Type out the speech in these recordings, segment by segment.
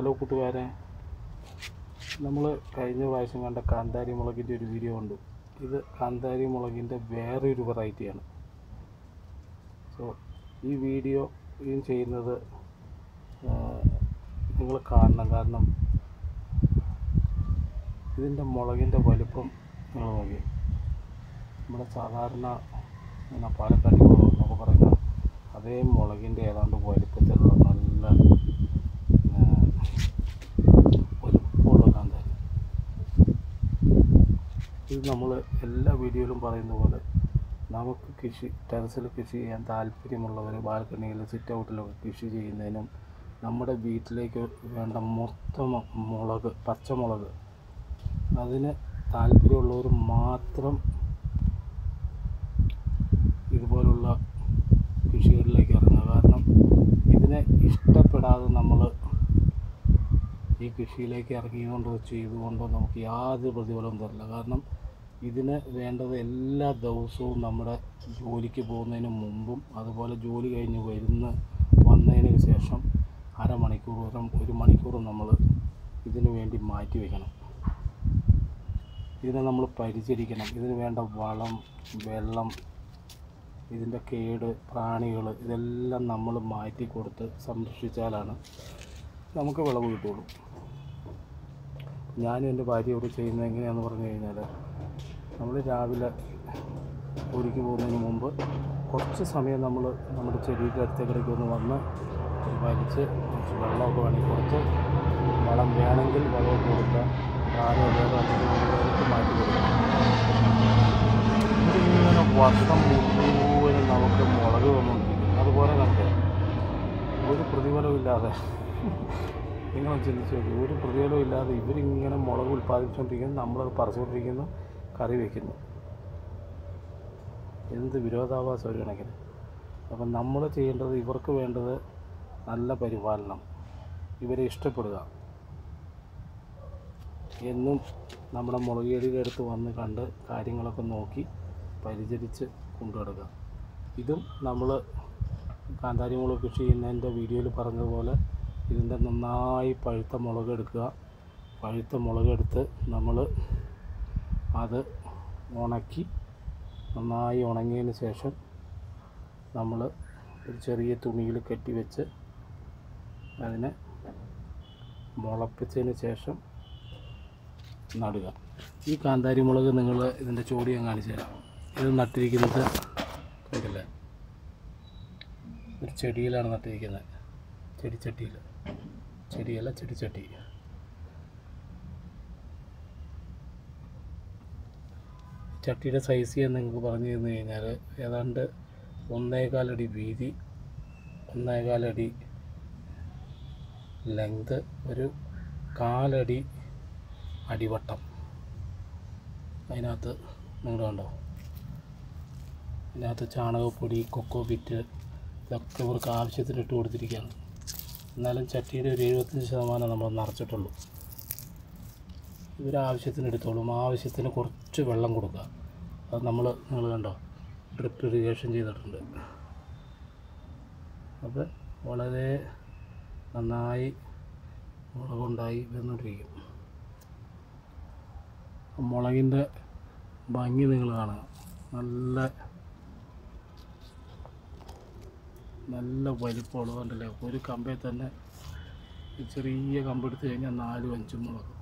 Hello കൂട്ടുകാരെ. നമ്മൾ കഴിഞ്ഞ പ്രാവശ്യം കണ്ട കാന്താരി മുളകിന്റെ ഒരു വീഡിയോ ഉണ്ട്. ഇത് കാന്താരി മുളകിന്റെ വേറൊരു വെറൈറ്റിയാണ് സോ ഈ വീഡിയോ ചെയ്യുന്നത് നിങ്ങൾ കാണണം. കാരണം ഇതിന്റെ മുളകിന്റെ വലുപ്പം നിങ്ങൾ നോക്കി. നമ്മുടെ സാധാരണ പാലക്കാട്ടി പാലക്കാട് മുളക് എന്നൊക്കെ പറയുന്ന അതേ മുളകിന്റെ ഏതാണ്ട് വലുപ്പത്തിലുള്ള നല്ല ഇത് നമ്മൾ എല്ലാ വീഡിയോയിലും പറയുന്ന പോലെ നമുക്ക് കൃഷി ടെറസിൽ കൃഷി ചെയ്യാൻ താല്പര്യമുള്ളവർ ബാൽക്കണിയിൽ സിറ്റ് ഔട്ടിലൊക്കെ കൃഷി ചെയ്യുന്നതിനും നമ്മുടെ വീട്ടിലേക്ക് വേണ്ട മൊത്തം മുളക് പച്ചമുളക് അതിന് താല്പര്യമുള്ളവർ മാത്രം ഇതുപോലുള്ള കൃഷികളിലേക്ക് ഇറങ്ങുക. കാരണം ഇതിനെ ഇഷ്ടപ്പെടാതെ നമ്മൾ ഈ കൃഷിയിലേക്ക് ഇറങ്ങിക്കൊണ്ടോ ചെയ്തുകൊണ്ടോ നമുക്ക് യാതൊരു പ്രതിഫലവും തരില്ല. കാരണം ഇതിന് വേണ്ടത് എല്ലാ ദിവസവും നമ്മുടെ ജോലിക്ക് പോകുന്നതിന് മുമ്പും അതുപോലെ ജോലി കഴിഞ്ഞ് വരുന്ന വന്നതിന് ശേഷം അരമണിക്കൂറോളം ഒരു മണിക്കൂറും നമ്മൾ ഇതിന് വേണ്ടി മാറ്റി വയ്ക്കണം. ഇതിനെ നമ്മൾ പരിചരിക്കണം. ഇതിന് വേണ്ട വളം വെള്ളം ഇതിന്റെ കേട് പ്രാണികൾ ഇതെല്ലാം നമ്മൾ മാറ്റി കൊടുത്ത് സംരക്ഷിച്ചാലാണ് നമുക്ക് വിളവ് കിട്ടുള്ളൂ ഞാനും എന്റെ ഭാര്യയോട് ചെയ്യുന്നത് എങ്ങനെയാണെന്ന് പറഞ്ഞു കഴിഞ്ഞാൽ നമ്മൾ രാവിലെ ജോലിക്ക് പോകുന്നതിന് മുമ്പ് കുറച്ച് സമയം നമ്മൾ നമ്മുടെ ചെടിയുടെ അടുത്തേക്കിടയ്ക്ക് ഒന്ന് വന്ന് വലിച്ച് വെള്ളമൊക്കെ വേണമെങ്കിൽ കൊടുത്ത് വളം വേണമെങ്കിൽ വളമൊക്കെ കൊടുക്കുക ആരോ വേറെ മാറ്റി കൊടുക്കുക ഇതിങ്ങനെ വർഷം മുഴുവനും നമുക്ക് മുളക് വന്നുകൊണ്ടിരിക്കും അതുപോലെ നമുക്ക് ഒരു പ്രതിഫലമില്ലാതെ നിങ്ങൾ ചിന്തിച്ചു നോക്കി ഒരു പ്രതിഫലമില്ലാതെ ഇവരിങ്ങനെ മുളക് ഉൽപ്പാദിപ്പിച്ചുകൊണ്ടിരിക്കുന്നു നമ്മളത് പറിച്ചുകൊണ്ടിരിക്കുന്നു. കറി വയ്ക്കുന്നു എന്ത് വിരോധാഭാസം ഒരു കണക്കിന് അപ്പം നമ്മൾ ചെയ്യേണ്ടത് ഇവർക്ക് വേണ്ടത് നല്ല പരിപാലനം. ഇവരെ ഇഷ്ടപ്പെടുക. എന്നും നമ്മുടെ മുളകേടിയുടെ അടുത്ത് വന്ന് കണ്ട് കാര്യങ്ങളൊക്കെ നോക്കി പരിചരിച്ച് കൊണ്ടുനടക്കുക. ഇതും നമ്മൾ കാന്താരി മുളക് കൃഷി ചെയ്യുന്നതിന്റെ വീഡിയോയിൽ പറഞ്ഞതുപോലെ ഇതിന്റെ നന്നായി പഴുത്ത മുളക് എടുക്കുക. പഴുത്ത മുളകെടുത്ത് നമ്മൾ അത് ഉണക്കി നന്നായി ഉണങ്ങിയതിന് ശേഷം നമ്മൾ ഒരു ചെറിയ തുണിയിൽ കെട്ടി വെച്ച് അതിനെ മുളപ്പിച്ചതിന് ശേഷം നടുക. ഈ കാന്താരി മുളക് നിങ്ങൾ ഇതിന്റെ ചോടി ഞാൻ കാണിച്ചു തരാം. ഇത് നട്ടിരിക്കുന്നത് കണ്ടില്ലേ? ഒരു ചെടിയിലാണ് നട്ടിരിക്കുന്നത്. ചെടിച്ചട്ടിയിൽ ചെടിയല്ല ചെടിച്ചട്ടി. ചട്ടിയുടെ സൈസ് ഞാൻ നിങ്ങൾക്ക് പറഞ്ഞു തന്നു കഴിഞ്ഞാൽ ഏതാണ്ട് ഒന്നേകാലടി വീതി ഒന്നേകാലടി ലെങ്ത് ഒരു കാലടി അടിവട്ടം. അതിനകത്ത് നിങ്ങൾ കണ്ടോ? അതിനകത്ത് ചാണകപ്പൊടി കൊക്കോ പിറ്റ് ഇതൊക്കെ ഇവർക്ക് ആവശ്യത്തിന് ഇട്ട് കൊടുത്തിരിക്കുകയാണ്. എന്നാലും ചട്ടിയുടെ ഒരു എഴുപത്തഞ്ച് ശതമാനം നമ്മൾ നിറച്ചിട്ടുള്ളൂ. ഇവർ ആവശ്യത്തിന് എടുത്തോളും. ആവശ്യത്തിന് കുറച്ച് വെള്ളം കൊടുക്കുക. അത് നമ്മൾ നിങ്ങൾ കണ്ടോ? ഡ്രിപ്പ് ഇറിഗേഷൻ ചെയ്തിട്ടുണ്ട്. അപ്പോൾ വളരെ നന്നായി മുളകുണ്ടായി വന്നുകൊണ്ടിരിക്കും. മുളകിന്റെ ഭംഗി നിങ്ങൾ കാണുക. നല്ല നല്ല വലിപ്പമുള്ളത് കണ്ടില്ലേ ഒരു കമ്പയിൽ തന്നെ ചെറിയ കമ്പെടുത്ത് കഴിഞ്ഞാൽ നാലും അഞ്ചും മുളക്.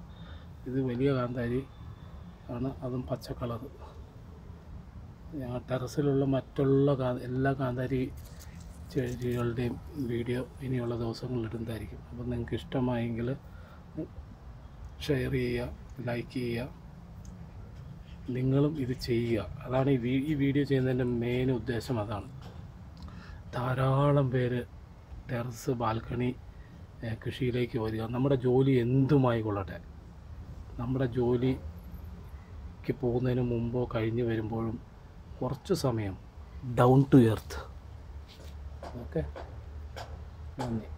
ഇത് വലിയ കാന്താരി ആണ്. അതും പച്ച കളർ ടെറസിലുള്ള മറ്റുള്ള എല്ലാ കാന്താരി ചെടികളുടെയും വീഡിയോ ഇനിയുള്ള ദിവസങ്ങളിൽ ഇടുന്നതായിരിക്കും. അപ്പോൾ നിങ്ങൾക്ക് ഇഷ്ടമായെങ്കിൽ ഷെയർ ചെയ്യുക ലൈക്ക് ചെയ്യുക. നിങ്ങളും ഇത് ചെയ്യുക. അതാണ് ഈ ഈ വീഡിയോ ചെയ്യുന്നതിന്റെ മെയിൻ ഉദ്ദേശം അതാണ്. ധാരാളം പേര് ടെറസ് ബാൽക്കണി കൃഷിയിലേക്ക് വരിക. നമ്മുടെ ജോലി എന്തുമായി കൊള്ളട്ടെ നമ്മുടെ ജോലിക്ക് പോകുന്നതിന് മുമ്പോ കഴിഞ്ഞ് വരുമ്പോഴും കുറച്ച് സമയം ഡൗൺ ടു എർത്ത് ഓക്കെ നന്ദി.